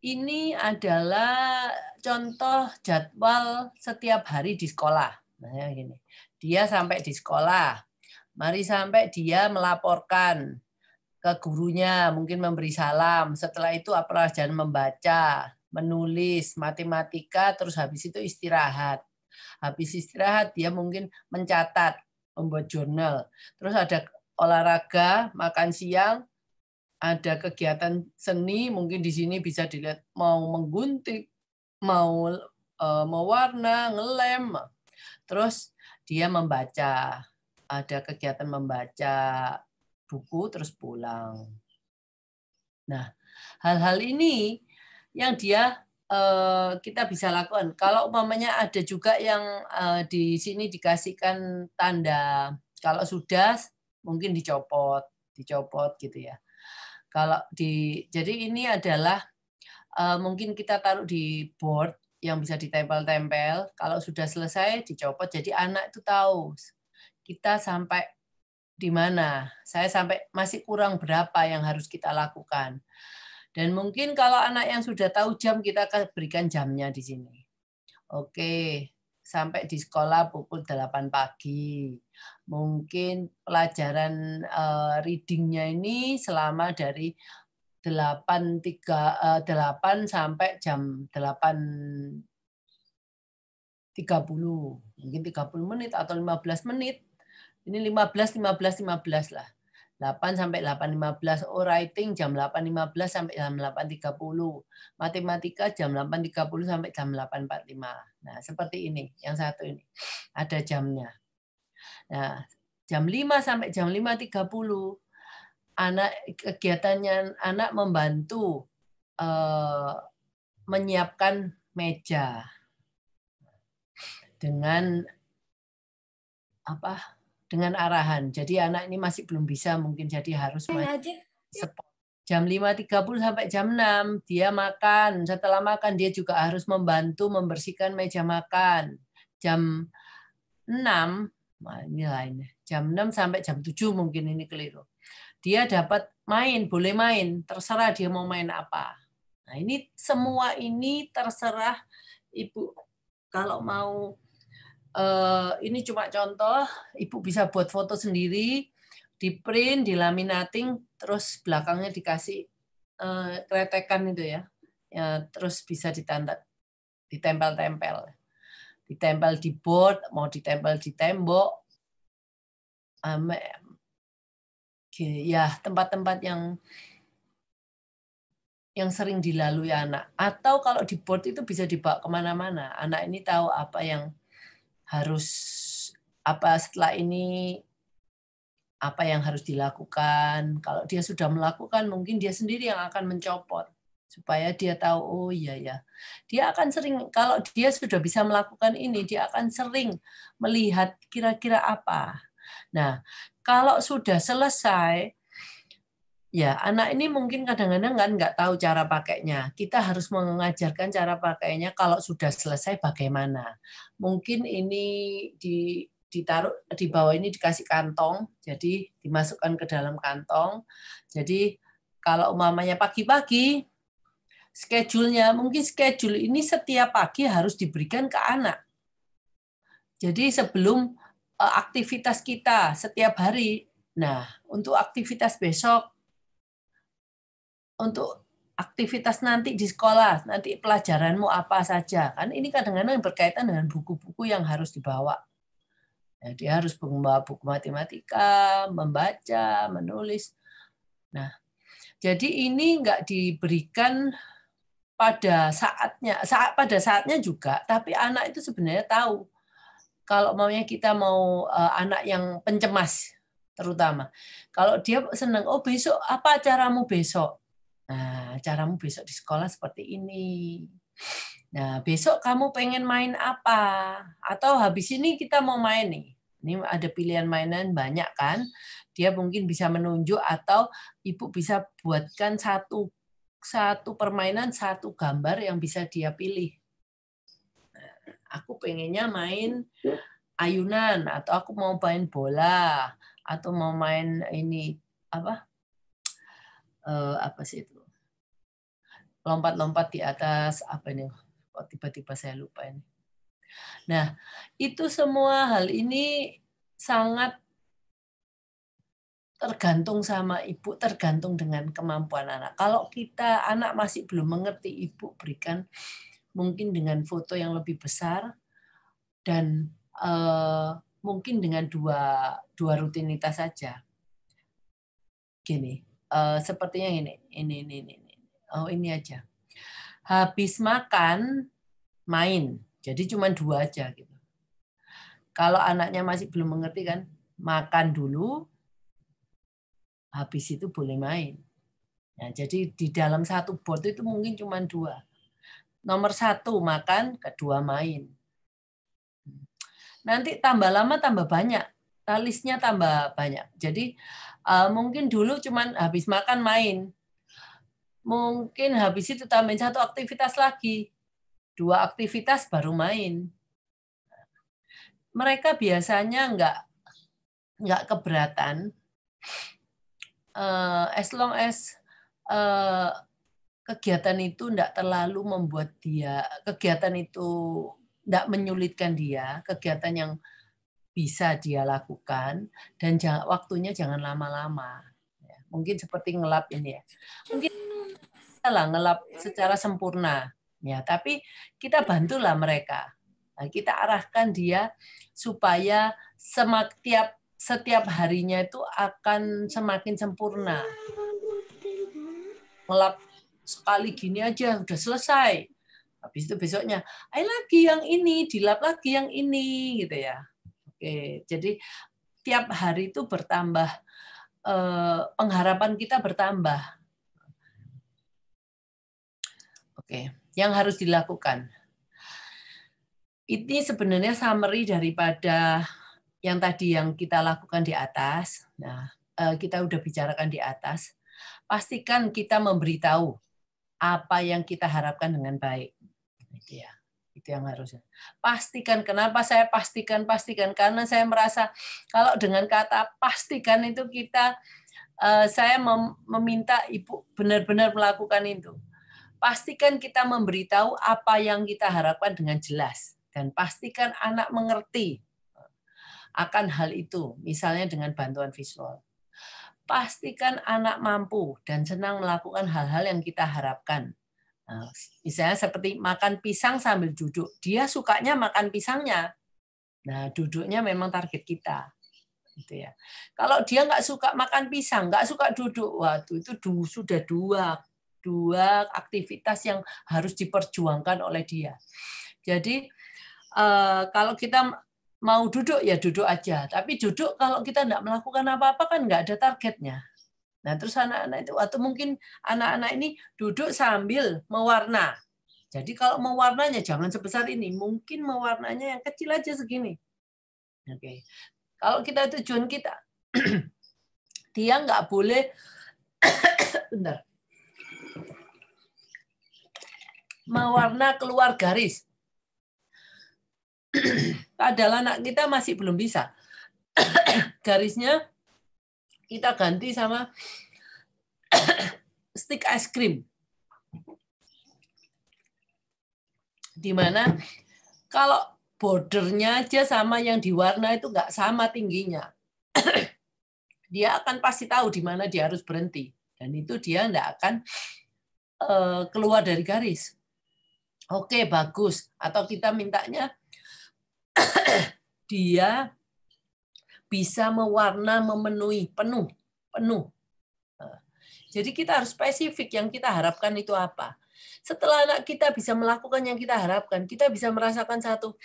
ini adalah contoh jadwal setiap hari di sekolah. Nah, gini. Dia sampai di sekolah, mari sampai dia melaporkan ke gurunya, mungkin memberi salam. Setelah itu pelajaran membaca, menulis, matematika, terus habis itu istirahat. Habis istirahat dia mungkin mencatat, membuat jurnal. Terus ada olahraga, makan siang, ada kegiatan seni, mungkin di sini bisa dilihat mau menggunting, mau uh, mewarna, ngelem. Terus dia membaca, ada kegiatan membaca buku terus pulang. Nah, hal-hal ini yang dia uh, kita bisa lakukan. Kalau umpamanya ada juga yang uh, di sini dikasihkan tanda kalau sudah mungkin dicopot, dicopot gitu ya. Kalau di jadi ini adalah uh, mungkin kita taruh di board yang bisa ditempel-tempel. Kalau sudah selesai dicopot, jadi anak itu tahu kita sampai di mana. Saya sampai masih kurang berapa yang harus kita lakukan. Dan mungkin kalau anak yang sudah tahu jam kita akan berikan jamnya di sini. Oke, sampai di sekolah pukul 8 pagi. Mungkin pelajaran uh, readingnya ini selama dari 8 3 uh, 8 sampai jam 8 30. Mungkin 30 menit atau 15 menit. Ini 15 15 15 lah. 8 sampai 8.15, oh writing jam 8.15 sampai jam 8.30, matematika jam 8.30 sampai jam 8.45. Nah, seperti ini, yang satu ini. Ada jamnya. Nah, jam 5 sampai jam 5.30, anak kegiatannya anak membantu eh, menyiapkan meja dengan apa dengan arahan. Jadi anak ini masih belum bisa mungkin jadi harus jam 5.30 sampai jam 6 dia makan. Setelah makan dia juga harus membantu membersihkan meja makan. Jam 6 ini lainnya. Jam 6 sampai jam 7 mungkin ini keliru. Dia dapat main, boleh main, terserah dia mau main apa. Nah, ini semua ini terserah Ibu kalau mau Eh, ini cuma contoh, ibu bisa buat foto sendiri, di print, di laminating, terus belakangnya dikasih uh, kretekan itu ya, ya terus bisa ditanda, ditempel-tempel, ditempel di board, mau ditempel di tembok, um, ya tempat-tempat yang yang sering dilalui anak. Atau kalau di board itu bisa dibawa ke mana-mana. Anak ini tahu apa yang harus apa setelah ini apa yang harus dilakukan. Kalau dia sudah melakukan, mungkin dia sendiri yang akan mencopot supaya dia tahu oh iya ya. Dia akan sering kalau dia sudah bisa melakukan ini, dia akan sering melihat kira-kira apa. Nah, kalau sudah selesai Ya, anak ini mungkin kadang-kadang kan nggak tahu cara pakainya. Kita harus mengajarkan cara pakainya kalau sudah selesai bagaimana. Mungkin ini di ditaruh di bawah ini dikasih kantong, jadi dimasukkan ke dalam kantong. Jadi kalau umpamanya pagi-pagi, schedule-nya mungkin schedule ini setiap pagi harus diberikan ke anak. Jadi sebelum eh, aktivitas kita setiap hari, nah untuk aktivitas besok untuk aktivitas nanti di sekolah, nanti pelajaranmu apa saja. Kan ini kadang-kadang berkaitan dengan buku-buku yang harus dibawa. Ya, dia harus membawa buku matematika, membaca, menulis. Nah, jadi ini enggak diberikan pada saatnya, saat pada saatnya juga, tapi anak itu sebenarnya tahu kalau maunya kita mau uh, anak yang pencemas terutama. Kalau dia senang, oh besok apa acaramu besok? Nah, caramu besok di sekolah seperti ini. Nah, besok kamu pengen main apa? Atau habis ini kita mau main nih. Ini ada pilihan mainan banyak kan? Dia mungkin bisa menunjuk atau ibu bisa buatkan satu satu permainan satu gambar yang bisa dia pilih. Nah, aku pengennya main ayunan atau aku mau main bola atau mau main ini apa? Uh, apa sih itu? lompat-lompat di atas apa ini? Kok tiba-tiba saya lupa ini. Nah, itu semua hal ini sangat tergantung sama ibu, tergantung dengan kemampuan anak. Kalau kita anak masih belum mengerti, ibu berikan mungkin dengan foto yang lebih besar dan uh, mungkin dengan dua dua rutinitas saja. Gini, uh, sepertinya ini, ini, ini, ini, ini. Oh ini aja. Habis makan main, jadi cuma dua aja gitu. Kalau anaknya masih belum mengerti kan, makan dulu, habis itu boleh main. Nah, jadi di dalam satu board itu mungkin cuma dua. Nomor satu makan, kedua main. Nanti tambah lama tambah banyak, listnya tambah banyak. Jadi uh, mungkin dulu cuma habis makan main, mungkin habis itu tambahin satu aktivitas lagi, dua aktivitas baru main. Mereka biasanya nggak nggak keberatan uh, as long as uh, kegiatan itu tidak terlalu membuat dia kegiatan itu tidak menyulitkan dia kegiatan yang bisa dia lakukan dan jangan, waktunya jangan lama-lama. Ya, mungkin seperti ngelap ini ya. Mungkin lah ngelap secara sempurna. Ya tapi kita bantulah mereka. Nah, kita arahkan dia supaya semak tiap setiap harinya itu akan semakin sempurna. Ngelap sekali gini aja udah selesai. Habis itu besoknya, ayo lagi yang ini, dilap lagi yang ini gitu ya. Oke, jadi tiap hari itu bertambah eh, pengharapan kita bertambah. Oke, yang harus dilakukan. Ini sebenarnya summary daripada yang tadi yang kita lakukan di atas, nah eh, kita udah bicarakan di atas, pastikan kita memberitahu apa yang kita harapkan dengan baik. Itu ya, itu yang harusnya. Pastikan kenapa saya pastikan pastikan karena saya merasa kalau dengan kata pastikan itu kita eh, saya meminta ibu benar-benar melakukan itu. Pastikan kita memberitahu apa yang kita harapkan dengan jelas dan pastikan anak mengerti akan hal itu, misalnya dengan bantuan visual. Pastikan anak mampu dan senang melakukan hal-hal yang kita harapkan. Nah, misalnya seperti makan pisang sambil duduk. Dia sukanya makan pisangnya. Nah, duduknya memang target kita. Gitu ya. Kalau dia nggak suka makan pisang, nggak suka duduk, waktu itu sudah dua dua aktivitas yang harus diperjuangkan oleh dia. Jadi eh, kalau kita mau duduk ya duduk aja. Tapi duduk kalau kita tidak melakukan apa-apa kan nggak ada targetnya. Nah terus anak-anak itu atau mungkin anak-anak ini duduk sambil mewarna. Jadi kalau mewarnanya jangan sebesar ini, mungkin mewarnanya yang kecil aja segini. Oke. Kalau kita tujuan kita, dia nggak boleh, bentar, mewarna keluar garis. Padahal anak kita masih belum bisa. Garisnya kita ganti sama stick ice cream. Di mana kalau bordernya aja sama yang diwarna itu nggak sama tingginya. dia akan pasti tahu di mana dia harus berhenti. Dan itu dia nggak akan eh, keluar dari garis. Oke, bagus. Atau kita mintanya dia bisa mewarna memenuhi penuh penuh. Jadi kita harus spesifik yang kita harapkan itu apa. Setelah anak kita bisa melakukan yang kita harapkan kita bisa merasakan satu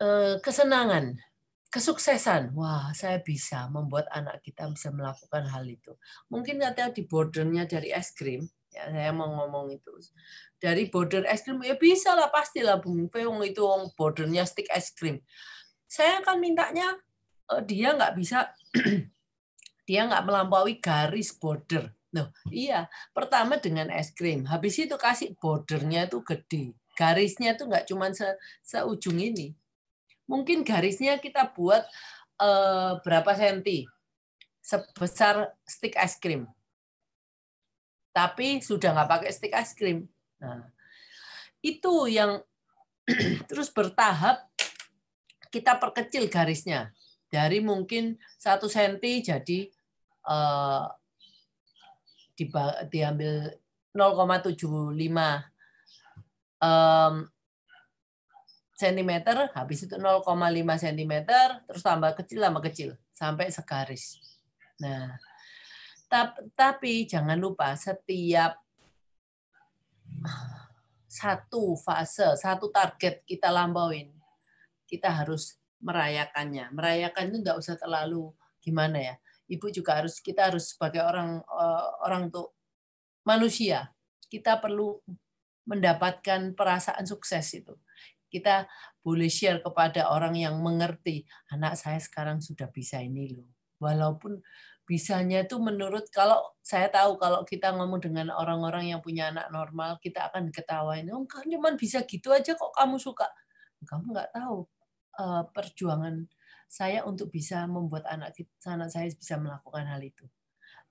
eh, kesenangan kesuksesan. Wah saya bisa membuat anak kita bisa melakukan hal itu. Mungkin nanti di bordernya dari es krim ya saya mau ngomong itu dari border es krim ya bisa lah pastilah Bung Peung itu bordernya stick es krim. Saya akan mintanya uh, dia nggak bisa dia nggak melampaui garis border. Loh, iya, pertama dengan es krim, habis itu kasih bordernya itu gede. Garisnya itu nggak cuma se seujung ini. Mungkin garisnya kita buat uh, berapa senti? Sebesar stick es krim tapi sudah nggak pakai stick es krim. Nah, itu yang terus bertahap kita perkecil garisnya dari mungkin satu senti jadi uh, diambil 0,75 um, cm, habis itu 0,5 cm, terus tambah kecil, tambah kecil, sampai segaris. Nah, tapi jangan lupa setiap satu fase, satu target kita lampauin, kita harus merayakannya. Merayakan itu nggak usah terlalu gimana ya. Ibu juga harus kita harus sebagai orang eh, orang untuk manusia, kita perlu mendapatkan perasaan sukses itu. Kita boleh share kepada orang yang mengerti, anak saya sekarang sudah bisa ini loh. Walaupun bisanya itu menurut kalau saya tahu kalau kita ngomong dengan orang-orang yang punya anak normal, kita akan ketawain, oh cuma bisa gitu aja kok kamu suka. Kamu nggak tahu eh, perjuangan saya untuk bisa membuat anak anak saya bisa melakukan hal itu.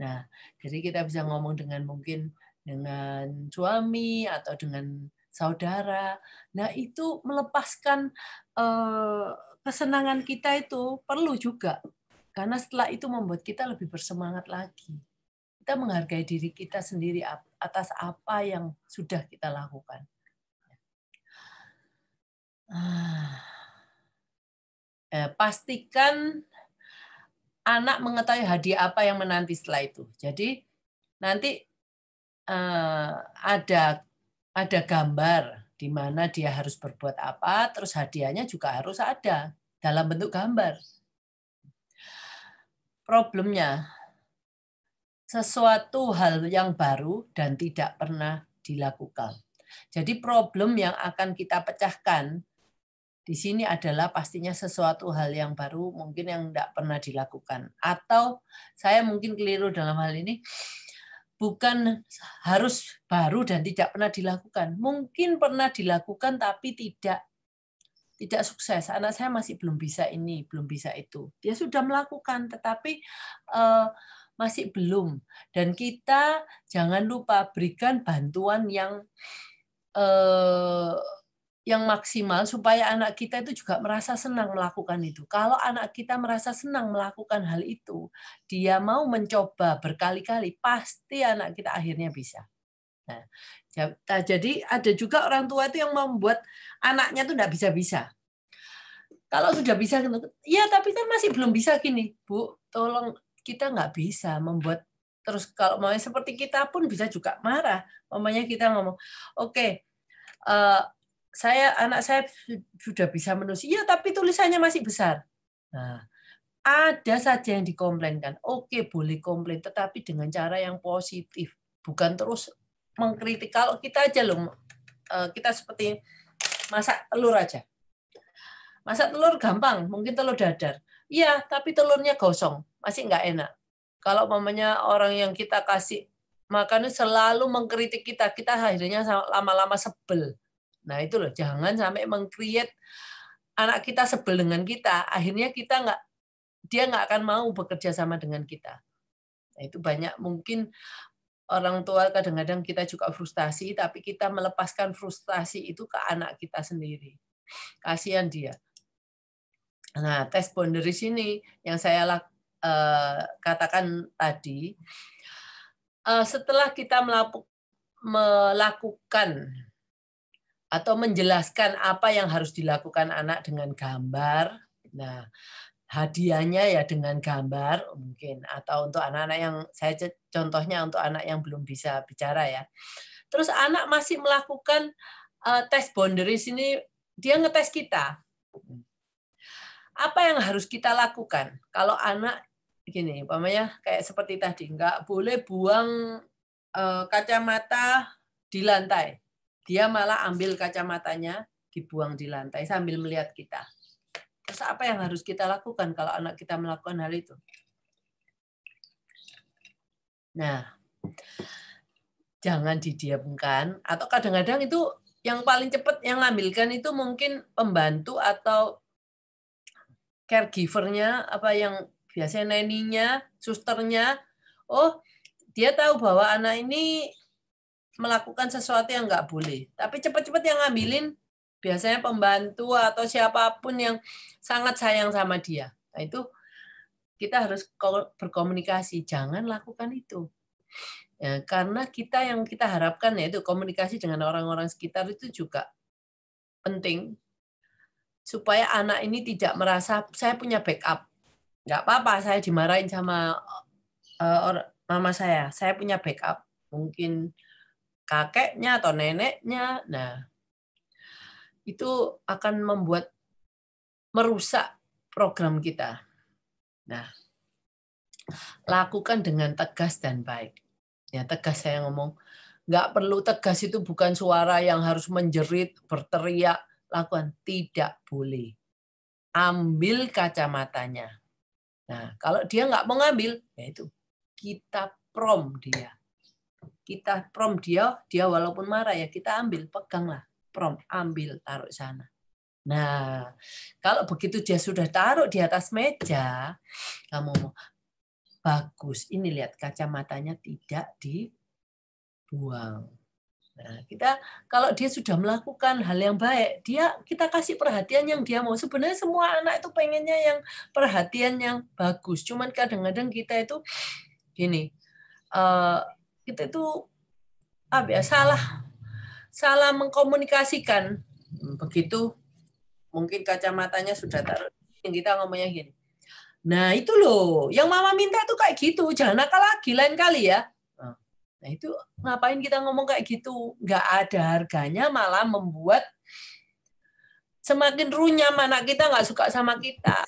Nah, jadi kita bisa ngomong dengan mungkin dengan suami atau dengan saudara. Nah, itu melepaskan eh, kesenangan kita itu perlu juga. Karena setelah itu membuat kita lebih bersemangat lagi. Kita menghargai diri kita sendiri atas apa yang sudah kita lakukan. Eh, pastikan anak mengetahui hadiah apa yang menanti setelah itu. Jadi nanti eh, ada ada gambar di mana dia harus berbuat apa, terus hadiahnya juga harus ada dalam bentuk gambar. Problemnya, sesuatu hal yang baru dan tidak pernah dilakukan. Jadi problem yang akan kita pecahkan di sini adalah pastinya sesuatu hal yang baru mungkin yang tidak pernah dilakukan. Atau saya mungkin keliru dalam hal ini, bukan harus baru dan tidak pernah dilakukan. Mungkin pernah dilakukan tapi tidak tidak sukses. Anak saya masih belum bisa ini, belum bisa itu. Dia sudah melakukan tetapi uh, masih belum. Dan kita jangan lupa berikan bantuan yang uh, yang maksimal supaya anak kita itu juga merasa senang melakukan itu. Kalau anak kita merasa senang melakukan hal itu, dia mau mencoba berkali-kali, pasti anak kita akhirnya bisa. Nah, jadi ada juga orang tua itu yang membuat anaknya itu tidak bisa-bisa. Kalau sudah bisa, ya tapi kan masih belum bisa gini, Bu. Tolong kita nggak bisa membuat terus kalau mau seperti kita pun bisa juga marah. Mamanya kita ngomong, oke, okay, uh, eh, saya anak saya sudah bisa menulis. Iya, tapi tulisannya masih besar. Nah, ada saja yang dikomplainkan. Oke, boleh komplain, tetapi dengan cara yang positif, bukan terus mengkritik. Kalau kita aja loh, eh, kita seperti masak telur aja. Masak telur gampang, mungkin telur dadar. Iya, tapi telurnya gosong, masih nggak enak. Kalau mamanya orang yang kita kasih makan selalu mengkritik kita, kita akhirnya lama-lama sebel Nah itu loh, jangan sampai mengcreate anak kita sebel dengan kita, akhirnya kita nggak dia nggak akan mau bekerja sama dengan kita. Nah, itu banyak mungkin orang tua kadang-kadang kita juga frustasi, tapi kita melepaskan frustasi itu ke anak kita sendiri. Kasihan dia. Nah, tes boundaries ini yang saya uh, katakan tadi, uh, setelah kita melakukan atau menjelaskan apa yang harus dilakukan anak dengan gambar. Nah, hadiahnya ya dengan gambar mungkin atau untuk anak-anak yang saya contohnya untuk anak yang belum bisa bicara ya. Terus anak masih melakukan uh, tes boundaries ini dia ngetes kita. Apa yang harus kita lakukan kalau anak gini, umpamanya kayak seperti tadi, nggak boleh buang uh, kacamata di lantai dia malah ambil kacamatanya, dibuang di lantai sambil melihat kita. Terus apa yang harus kita lakukan kalau anak kita melakukan hal itu? Nah, jangan didiamkan atau kadang-kadang itu yang paling cepat yang ngambilkan itu mungkin pembantu atau caregivernya apa yang biasanya neninya, susternya. Oh, dia tahu bahwa anak ini melakukan sesuatu yang nggak boleh, tapi cepat-cepat yang ngambilin biasanya pembantu atau siapa pun yang sangat sayang sama dia. Nah, itu kita harus berkomunikasi, jangan lakukan itu. Ya, karena kita yang kita harapkan yaitu komunikasi dengan orang-orang sekitar itu juga penting supaya anak ini tidak merasa saya punya backup. Nggak apa-apa saya dimarahin sama uh, mama saya, saya punya backup. Mungkin kakeknya atau neneknya. Nah, itu akan membuat merusak program kita. Nah, lakukan dengan tegas dan baik. Ya, tegas saya ngomong. Nggak perlu tegas itu bukan suara yang harus menjerit, berteriak. Lakukan. Tidak boleh. Ambil kacamatanya. Nah, kalau dia nggak mau ngambil, ya itu kita prom dia. Kita prom dia, dia walaupun marah ya kita ambil, peganglah prom, ambil, taruh sana. Nah, kalau begitu dia sudah taruh di atas meja, kamu bagus. Ini lihat kacamatanya tidak dibuang. Nah, kita kalau dia sudah melakukan hal yang baik, dia kita kasih perhatian yang dia mau. Sebenarnya semua anak itu pengennya yang perhatian yang bagus. Cuman kadang-kadang kita itu gini, uh, kita itu ah ya salah salah mengkomunikasikan. Begitu mungkin kacamatanya sudah taruh. Kita ngomongnya gini. Nah itu loh, yang mama minta itu kayak gitu. Jangan nakal lagi lain kali ya. Nah itu ngapain kita ngomong kayak gitu? Nggak ada harganya malah membuat semakin runyam anak kita nggak suka sama kita.